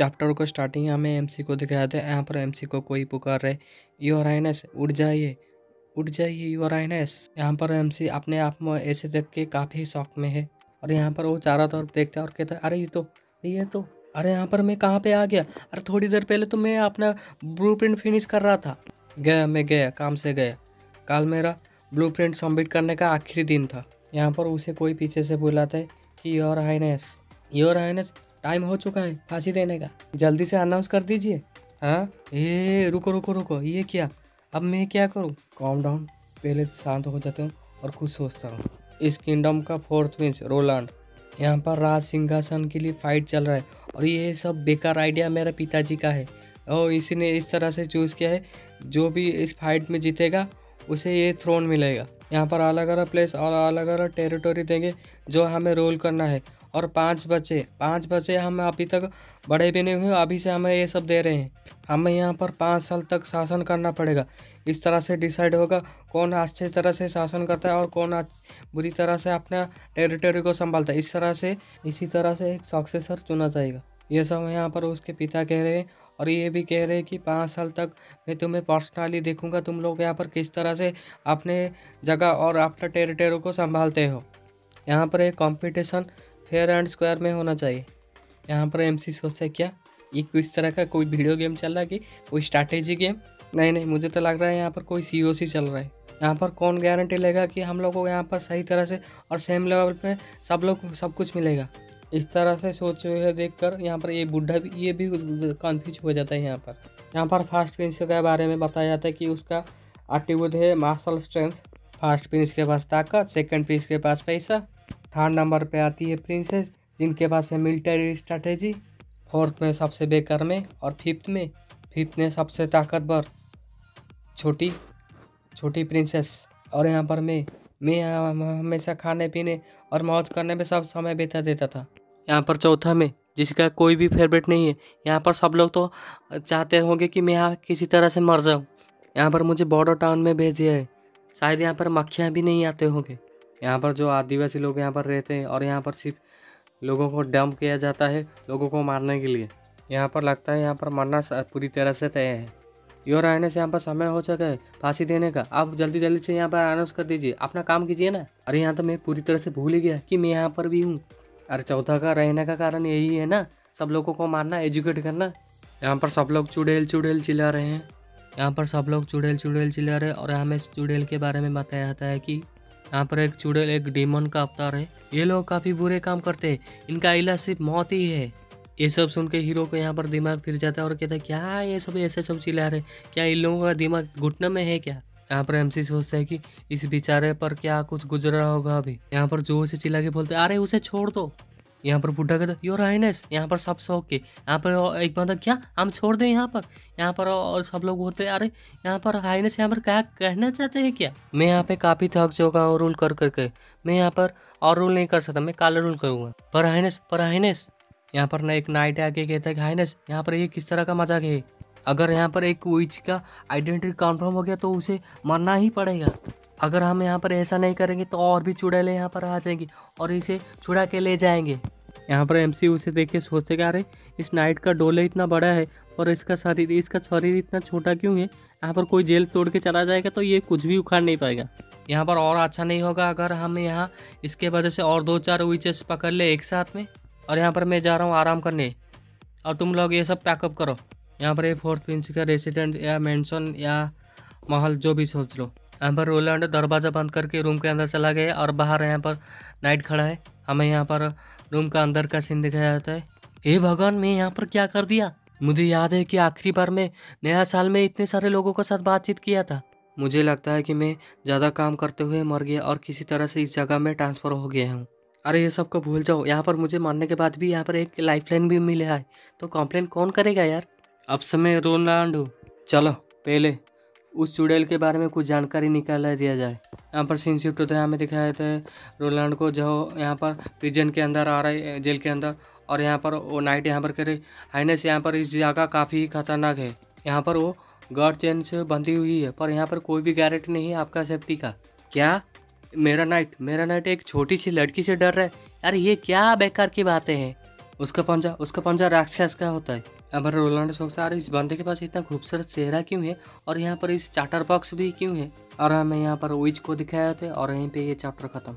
Chapter को starting हमें MC को दिखाया था। यहाँ पर एमसी को कोई पुकार रहे योर आइनस उठ जाइए उठ जाइए योर आइनस यहाँ पर एमसी अपने आप में ऐसे देख के काफ़ी शौक में है। और यहाँ पर वो चारों तरफ़ देखता है और कहता है, अरे ये तो ये तो अरे यहाँ पर मैं कहाँ पे आ गया? अरे थोड़ी देर पहले तो मैं अपना ब्लू प्रिंट फिनिश कर रहा था। गया, मैं गया, काम से गया। कल मेरा ब्लू प्रिंट सबमिट करने का आखिरी दिन था। यहाँ पर उसे कोई पीछे से बुलाता है कि your highness your highness time हो चुका है फांसी देने का। जल्दी से अनाउंस कर दीजिए। हाँ? ए, रुको रुको रुको। ये क्या? अब मैं क्या करूँ? कॉम डाउन पहले शांत हो जाता हूँ और कुछ सोचता हूँ। इस किंगडम का फोर्थ प्रिंस रोलांड यहाँ पर राज सिंहासन के लिए फाइट चल रहा है और ये सब बेकार आइडिया मेरे पिताजी का है। और इसी ने इस तरह से चूज़ किया है, जो भी इस फाइट में जीतेगा, उसे ये थ्रोन मिलेगा। यहाँ पर अलग अलग प्लेस और अलग अलग टेरिटोरी देंगे, जो हमें रोल करना है। और पाँच बच्चे पाँच बच्चे हम अभी तक बड़े भी नहीं हुए, अभी से हमें ये सब दे रहे हैं। हमें यहाँ पर पाँच साल तक शासन करना पड़ेगा। इस तरह से डिसाइड होगा कौन अच्छे तरह से शासन करता है और कौन बुरी तरह से अपना टेरिटरी को संभालता है। इस तरह से, इसी तरह से एक सक्सेसर चुना जाएगा। ये सब यहाँ पर उसके पिता कह रहे हैं और ये भी कह रहे हैं कि पाँच साल तक मैं तुम्हें पर्सनली देखूँगा, तुम लोग यहाँ पर किस तरह से अपने जगह और अपना टेरिटरी को संभालते हो। यहाँ पर एक कंपटीशन फेयर एंड स्क्वायर में होना चाहिए। यहाँ पर एम सी है, क्या? ये किस तरह का कोई वीडियो गेम चल रहा है कि कोई स्ट्रैटेजी गेम नहीं नहीं, मुझे तो लग रहा है यहाँ पर कोई सी ओ सी चल रहा है। यहाँ पर कौन गारंटी लेगा कि हम लोग को यहाँ पर सही तरह से और सेम लेवल पे सब लोग, सब कुछ मिलेगा? इस तरह से सोच हुए देख कर यहाँ पर ये बुढ़ा भी, ये भी कन्फ्यूज़ हो जाता है यहाँ पर। यहाँ पर फ़र्स्ट प्रिंस के बारे में बताया जाता है कि उसका एट्रीब्यूट है मार्शल स्ट्रेंथ फ़र्स्ट प्रिंस के पास ताकत सेकंड प्रिंस के पास पैसा। थर्ड नंबर पे आती है प्रिंसेस जिनके पास है मिलिट्री स्ट्रैटेजी फोर्थ में सबसे बेकार में और फिफ्थ में फिफ्थ में सबसे ताकतवर, छोटी छोटी प्रिंसेस और यहाँ पर मैं मैं हमेशा खाने, पीने और मौज करने में सब समय बिता देता था। यहाँ पर चौथा में, जिसका कोई भी फेवरेट नहीं है, यहाँ पर सब लोग तो चाहते होंगे कि मैं यहाँ किसी तरह से मर जाऊँ। यहाँ पर मुझे बॉर्डर टाउन में भेज दिया है। शायद यहाँ पर मक्खियाँ भी नहीं आते होंगे। यहाँ पर जो आदिवासी लोग यहाँ पर रहते हैं और यहाँ पर सिर्फ़ लोगों को डंप किया जाता है लोगों को मारने के लिए यहाँ पर लगता है यहाँ पर मरना पूरी तरह से तय है योर आने से यहाँ पर समय हो चुका है फांसी देने का आप जल्दी जल्दी से यहाँ पर अनाउंस कर दीजिए अपना काम कीजिए ना अरे यहाँ तो मैं पूरी तरह से भूल ही गया कि मैं यहाँ पर भी हूँ अरे चौथा का रहने का कारण यही है ना सब लोगों को मारना एजुकेट करना यहाँ पर सब लोग चुड़ैल चुड़ैल चिल्ला रहे हैं यहाँ पर सब लोग चुड़ैल चुड़ैल चिल्ला रहे हैं और हमें चुड़ैल के बारे में बताया जाता है कि यहाँ पर एक चुड़ैल, एक डेमन का अवतार है। ये लोग काफ़ी बुरे काम करते हैं। इनका इलाज सिर्फ़ मौत ही है। ये सब सुन के हीरो को यहाँ पर दिमाग फिर जाता है और कहता है, क्या ये सब ऐसे सब चिल्ला रहे क्या इन लोगों का दिमाग घुटने में है क्या? यहाँ पर एमसी सोचता है कि इस बेचारे पर क्या कुछ गुजर रहा होगा अभी। यहाँ पर ज़ोर से चिल्ला के बोलते अरे उसे छोड़ दो। यहाँ पर बुढ़ा कहता योर हाइनेस यहाँ पर सब शौक के यहाँ पर एक बंदा क्या हम छोड़ दें यहाँ पर यहाँ पर और सब लोग होते अरे यहाँ पर हाइनेस यहाँ पर क्या कहना चाहते हैं क्या मैं यहाँ पे काफ़ी थक चुका हूँ रूल कर करके मैं यहाँ पर और रूल नहीं कर सकता मैं काला रूल करूँगा पर हाइनेस पर हाइनेस यहाँ पर ना एक नाइट आके कहता है कि हाइनेस यहाँ पर ये किस तरह का मज़ाक है अगर यहाँ पर एक विच का आइडेंटिटी कन्फर्म हो गया तो उसे मरना ही पड़ेगा अगर हम यहाँ पर ऐसा नहीं करेंगे तो और भी चुड़ैलें यहाँ पर आ जाएँगी और इसे छुड़ा के ले जाएँगे। यहाँ पर एमसी उसे देख के सोचते क्या अरे इस नाइट का डोले इतना बड़ा है और इसका शरीर इसका शरीर इतना छोटा क्यों है? यहाँ पर कोई जेल तोड़ के चला जाएगा तो ये कुछ भी उखाड़ नहीं पाएगा। यहाँ पर और अच्छा नहीं होगा अगर हम यहाँ इसके वजह से और दो चार विचेस पकड़ ले एक साथ में। और यहाँ पर मैं जा रहा हूँ आराम करने। और तुम लोग ये सब पैकअप करो। यहाँ पर ये फोर्थ प्रिंस का रेसिडेंट या मैंसन या महल, जो भी सोच लो। यहाँ पर रोलैंड दरवाज़ा बंद करके रूम के अंदर चला गया और बाहर यहाँ पर नाइट खड़ा है। हमें यहाँ पर रूम का अंदर का सीन दिखाया जाता है। हे भगवान, मैं यहाँ पर क्या कर दिया? मुझे याद है कि आखिरी बार मैं नया साल में इतने सारे लोगों के साथ बातचीत किया था। मुझे लगता है कि मैं ज़्यादा काम करते हुए मर गया और किसी तरह से इस जगह में ट्रांसफ़र हो गया हूँ। अरे, ये सबको भूल जाओ। यहाँ पर मुझे मरने के बाद भी यहाँ पर एक लाइफ लाइन भी मिला है तो कंप्लेन कौन करेगा यार? अब समय रोनाल्डो चलो, पहले उस चुड़ैल के बारे में कुछ जानकारी निकाल दिया जाए। यहाँ पर सीन शिफ्ट होता है हमें दिखाया जाता है रोलांड को जो यहाँ पर प्रिजन के अंदर आ रहा है जेल के अंदर और यहाँ पर वो नाइट यहाँ पर करे। हाइनेस यहाँ पर इस जगह काफ़ी खतरनाक है। यहाँ पर वो गार्ड चेन से बंधी हुई है, पर यहाँ पर कोई भी गारंटी नहीं है आपका सेफ्टी का। क्या? मेरा नाइट मेरा नाइट एक छोटी सी लड़की से डर रहा है। यार ये क्या बेकार की बातें हैं। उसका पंजा उसका पंजा राक्षस का होता है। अब रोलांडो सोक्सार इस बंदे के पास इतना खूबसूरत चेहरा क्यों है? और यहाँ पर इस चार्टर बॉक्स भी क्यों है? और हमें यहाँ पर विज को दिखाया थे और यहीं पे ये चैप्टर खत्म।